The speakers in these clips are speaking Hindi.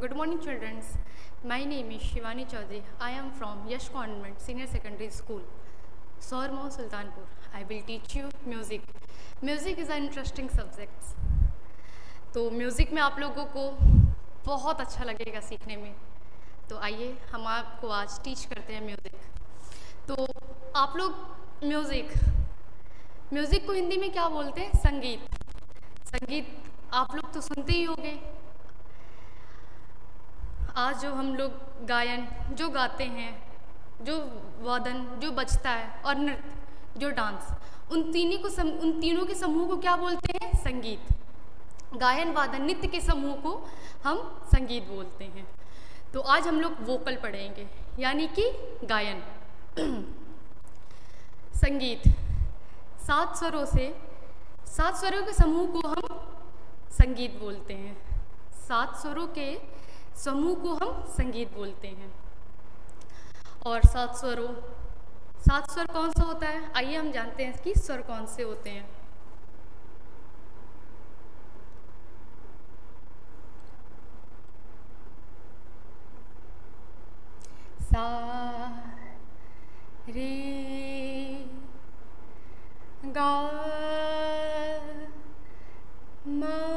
Good morning childrens my name Shivani Chaudhary I am from Yash convent senior secondary school Saur Sultanpur I will teach you music music is a interesting subject तो म्यूज़िक में आप लोगों को बहुत अच्छा लगेगा सीखने में। तो आइए हम आपको आज टीच करते हैं म्यूज़िक तो आप लोग म्यूज़िक म्यूज़िक को हिंदी में क्या बोलते हैं? संगीत. संगीत आप लोग तो सुनते ही होंगे. आज जो हम लोग गायन जो गाते हैं जो वादन जो बजता है और नृत्य जो डांस उन तीनों को सम, उन तीनों के समूह को क्या बोलते हैं? संगीत. गायन वादन नृत्य के समूह को हम संगीत बोलते हैं. तो आज हम लोग वोकल पढ़ेंगे, यानी कि गायन। संगीत। सात स्वरों से, सात स्वरों के समूह को हम संगीत बोलते हैं। सात स्वरों के समूह को हम संगीत बोलते हैं। और सात स्वरों, सात स्वर कौन सा होता है? आइए हम जानते हैं कि स्वर कौन से होते हैं सा रे गा मा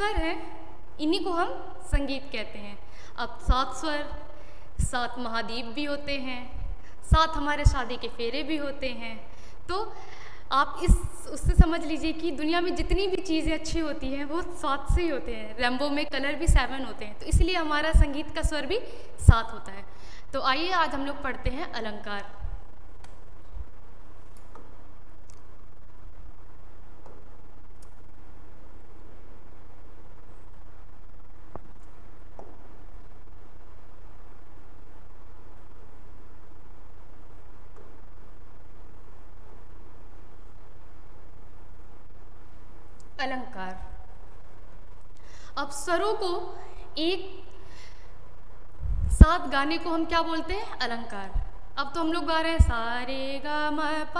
स्वर हैं, इन्हीं को हम संगीत कहते हैं। अब सात स्वर, सात महाद्वीप भी होते हैं, सात हमारे शादी के फेरे भी होते हैं। तो आप इस, उससे समझ लीजिए कि दुनिया में जितनी भी चीज़ें अच्छी होती हैं, वो सात से ही होते हैं। रेम्बो में कलर भी सेवन होते हैं। तो इसलिए हमारा संगीत का स्वर भी सात होता है। तो आइए आज हम लोग पढ़ते हैं अलंकार। अलंकार। अब स्वरों को एक साथ गाने को हम क्या बोलते हैं? अलंकार। अब तो हम लोग गा रहे हैं, सारे गा म प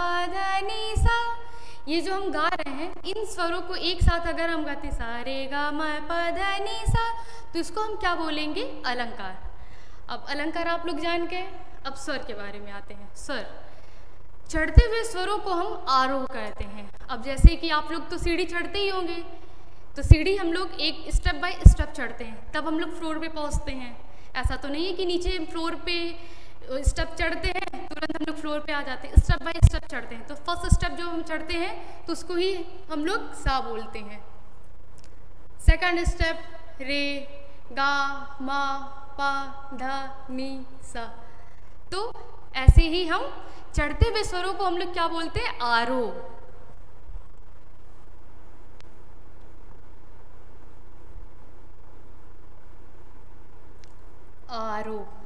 सा। ये जो हम गा रहे हैं, इन स्वरों को एक साथ अगर हम गाते हैं, सारे गा म प सा तो इसको हम क्या बोलेंगे? अलंकार। अब अलंकार आप लोग जान के अब स्वर के बारे में आते हैं। स्वर। चढ़ते हुए स्वरों को हम आरोह कहते हैं। अब जैसे कि आप लोग तो सीढ़ी चढ़ते ही होंगे तो सीढ़ी हम लोग एक स्टेप बाय स्टेप चढ़ते हैं, तब हम लोग फ्लोर पे पहुँचते हैं। ऐसा तो नहीं है कि नीचे फ्लोर पे स्टेप चढ़ते हैं, तुरंत हम लोग फ्लोर पे आ जाते हैं स्टेप बाय स्टेप चढ़ते हैं। तो फ़र्स्ट स्टेप जो हम चढ़ते हैं तो उसको ही हम लोग सा बोलते हैं। सेकंड स्टेप रे, गा, मा, पा, धा नी सा। तो ऐसे ही हम चढ़ते हुए स्वरों को हम लोग क्या बोलते हैं? आरो। आरोह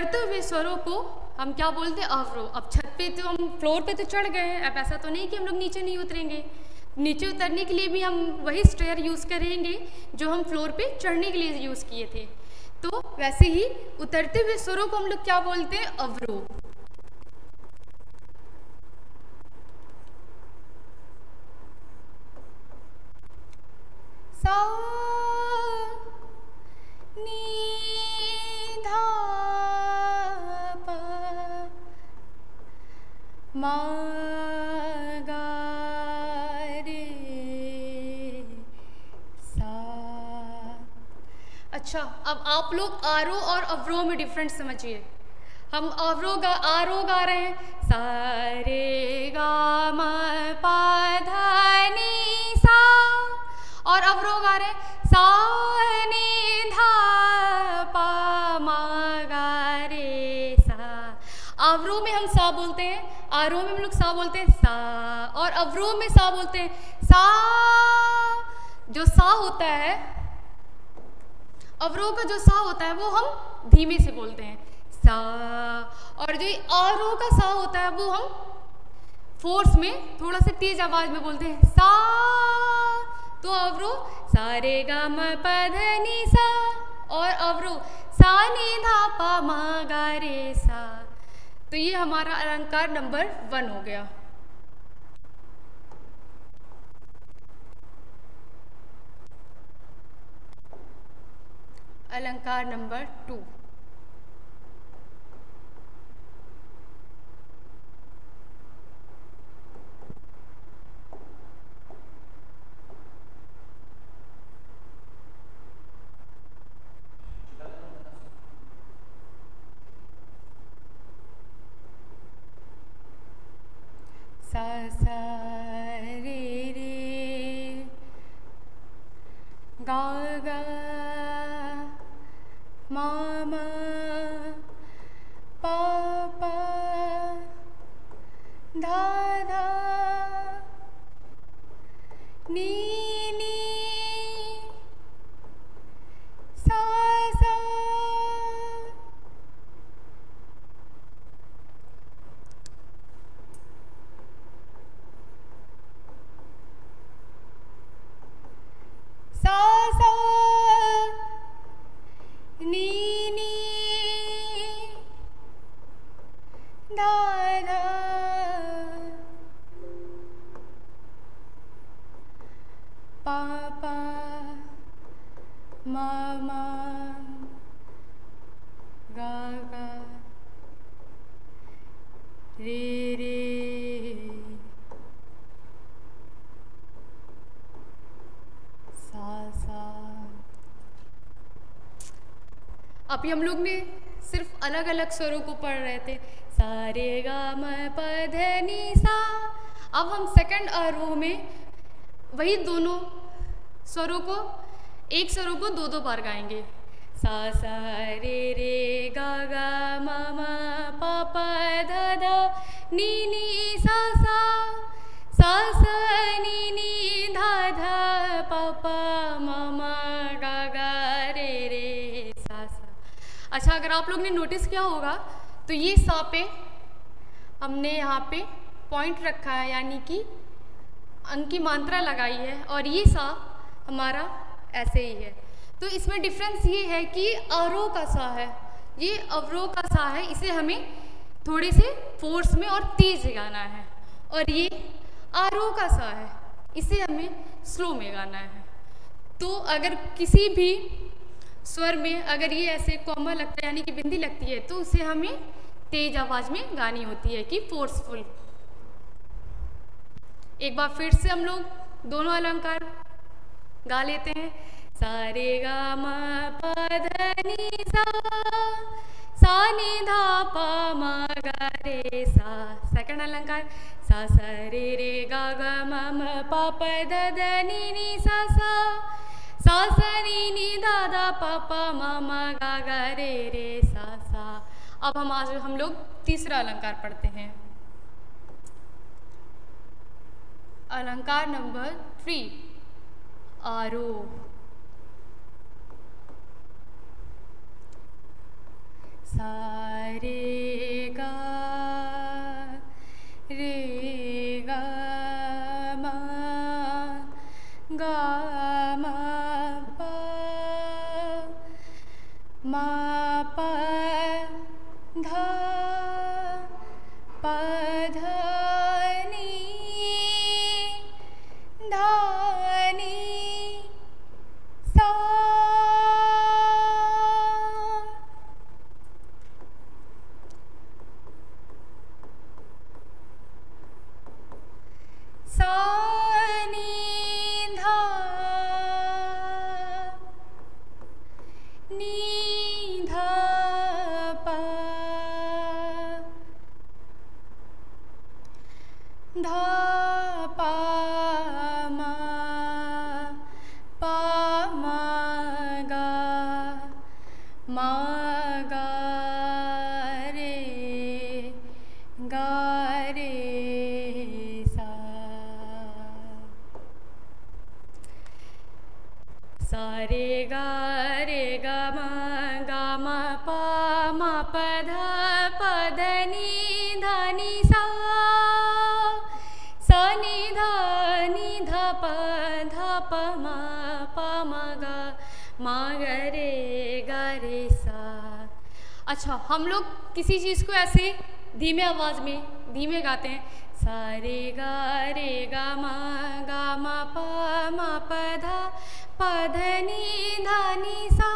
उतरते हुए स्वरों को हम क्या बोलते हैं? अवरोह अब छत पे तो हम फ्लोर पे तो चढ़ गए हैं। अब ऐसा तो नहीं कि हम लोग नीचे नहीं उतरेंगे। नीचे उतरने के लिए भी हम वही स्टेयर यूज़ करेंगे जो हम फ्लोर पे चढ़ने के लिए यूज़ किए थे। तो वैसे ही उतरते हुए स्वरों को हम लोग क्या बोलते हैं? अवरोह सा अच्छा अब आप लोग आरो और अवरो में डिफरेंस समझिए। हम अवरो गा आरो गा रहे हैं। सारे गा, म, पा, धा, नी, सा। और अवरो गा रहे हैं। सा, नी, धा, पा, मा, गा, रे, सा। अवरो में हम सा बोलते हैं। आरो में हम लोग सा बोलते हैं, सा। और अवरो में सा बोलते हैं, सा। जो सा होता है अवरो का जो सा होता है वो हम धीमे से बोलते हैं। सा, और जो आरो का सा होता है वो हम फोर्स में थोड़ा सा तेज आवाज़ में बोलते हैं। सा तो अवरो सारे गा म प ध नि सा, और अवरो सा नि धा पा मा गा रे सा। तो ये हमारा अलंकार नंबर वन हो गया। अलंकार नंबर टू। सा सा अभी हम लोग ने सिर्फ़ अलग अलग स्वरों को पढ़ रहे थे। सारे गा म, प सा। अब हम सेकंड आरोह में वही दोनों स्वरों को एक स्वरों को दो दो बार गाएँगे। सा सा, रे रे, गा गा, मा मा, पा पा, ध ध, नी नी, सा सा सा सा, नी नी, धा धा, पा पा, मा मा, गा गा, रे रे, सा सा। अच्छा अगर आप लोग ने नोटिस किया होगा तो ये सा पे हमने यहाँ पे पॉइंट रखा है, यानी कि अंक की मात्रा लगाई है, और ये सा हमारा ऐसे ही है। तो इसमें डिफरेंस ये है कि आरोह का सा है। ये अवरोह का सा है, इसे हमें थोड़े से फोर्स में और तेज गाना है। और ये आरोह का सा है, इसे हमें स्लो में गाना है। तो अगर किसी भी स्वर में अगर ये ऐसे कॉमा लगता है, यानी कि बिंदी लगती है तो उसे हमें तेज आवाज़ में गानी होती है कि फोर्सफुल एक बार फिर से हम लोग दोनों अलंकार गा लेते हैं। सारे गा म प सा सा नि धा प म गा रे सा। सेकंड अलंकार, सा स रे रे गा ग म म प प ध ध नि नि सा सा। सा स नि नि धा धा प प म म गा गा रे रे सा सा। अब हम आज हम लोग तीसरा अलंकार पढ़ते हैं। अलंकार नंबर थ्री आरोह सारे गा रे गा पा म प म ग ग रे रे सा अच्छा हम लोग किसी चीज़ को ऐसे धीमे आवाज़ में, धीमे गाते हैं। सा रे गा रे गा मा गा मा पा, मा प ध प ध नि सा।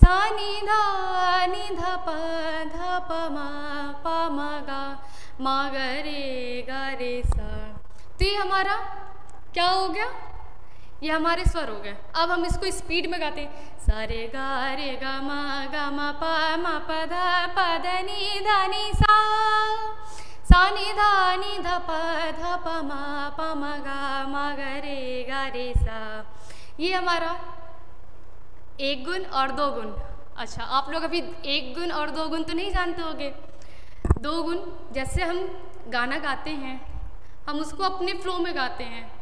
सा नि ध नि ध प ध प म प म गा मा ग रे रे सा। तो ये हमारा क्या हो गया? ये हमारे स्वर हो गए। अब हम इसको स्पीड में गाते हैं। सा, रे, गा रे, गा, मा गा, मा, प मा, प, ध प, ध, नि ध, नि, सा। सा, नि, ध, नी, ध, प ध, प, म प, म, ग म, ग, रे ग, रे, सा। ये हमारा एक गुण और दो गुण। अच्छा आप लोग अभी एक गुण और दो गुण तो नहीं जानते होंगे। दो गुण, जैसे हम गाना गाते हैं, हम उसको अपने फ्लो में गाते हैं।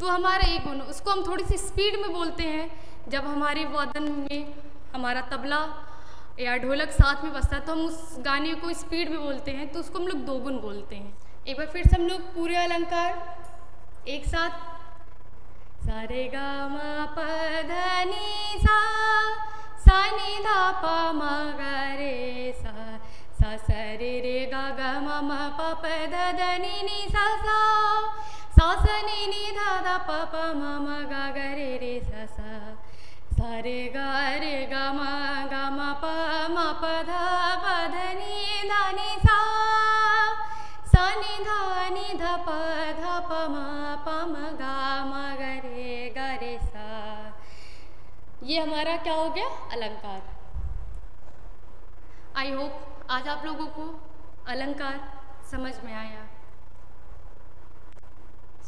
तो हमारा एक गुण, उसको हम थोड़ी सी स्पीड में बोलते हैं। जब हमारे वादन में हमारा तबला या ढोलक साथ में बसता है तो हम उस गाने को स्पीड में बोलते हैं तो उसको हम लोग दोगुन बोलते हैं। एक बार फिर से हम लोग पूरे अलंकार एक साथ। सारे गा मा प ध नि सा सा नि ध प म ग रे सा सा रे रे गा ग म म प प ध ध नि सा स। नि नि ध ध प प म म ग ग रे रे सा सा। सा रे गा रे गा म गा म प म प ध प ध नि सा। सा नि ध नि ध प ध प म प म गा म ग रे ग रे सा। ये हमारा क्या हो गया? अलंकार। आई होप आज आप लोगों को अलंकार समझ में आया।